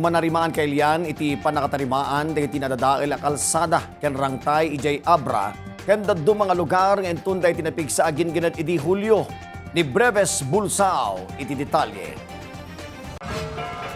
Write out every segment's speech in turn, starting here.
Manarimaan kay Lian, iti panakatarimaan, dahil tinadadail a kalsada, ken rangtay, ijay abra, ken daddo mga lugar, ng tunday tinapig sa agin ginat idi Hulyo, ni Breves Bulsao, iti detalye.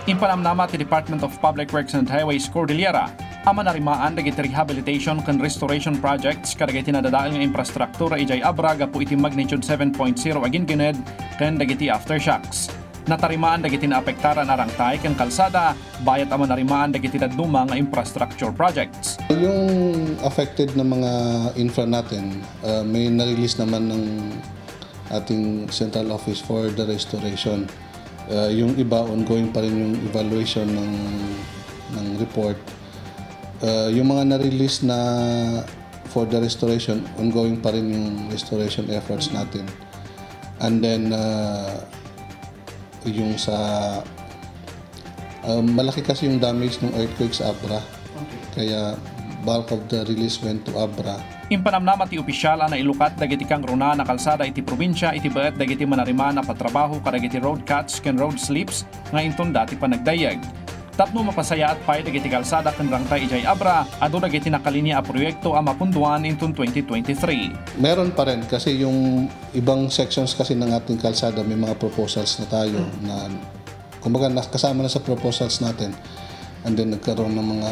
Impanamnama ti Department of Public Works and Highways Cordillera, ama narimaan dagiti rehabilitation kan restoration projects kadagiti nadadaal nga infrastruktura ijay abra gapu iti magnitude 7.0 agin gined ken dagiti aftershocks. Natarimaan dagiti naapektaran arangtay ken kalsada bayat ama narimaan dagiti daduma nga infrastructure projects. Yung affected na mga infra natin, uh, may na-release naman ng ating central office for the restoration. Uh, yung iba, ongoing pa rin yung evaluation ng, ng report. Uh, yung mga na-release na for the restoration, ongoing pa rin yung restoration efforts natin. And then, uh, yung sa um, malaki kasi yung damage ng earthquake sa Abra. Kaya bulk of the release went to Abra. Impanamnama ti opisyal na ilukat dagiti kang runa na kalsada iti probinsya iti baet dagiti manarima na patrabaho kadagiti road cuts ken road slips nga inton dati pa nagdayeg. Tapno mapasaya at pay dagiti kalsada ken rangtay ijay abra adu dagiti nakalinya a proyekto a mapunduan inton 2023. Meron pa rin kasi yung ibang sections kasi ng ating kalsada may mga proposals na tayo na kumbaga kasama na sa proposals natin and then nagkaroon ng mga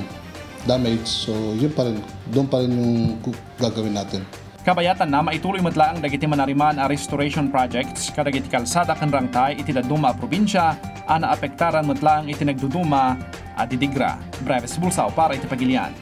damage so yun pa rin doon pa rin yung gagawin natin Kabayatan na maituloy matlaang dagiti manariman a restoration projects kadagiti kalsada ken rangtay iti daduma a probinsya ana apektaran matlaang iti nagduduma a didigra. Breves Bulsaw para iti pagilian.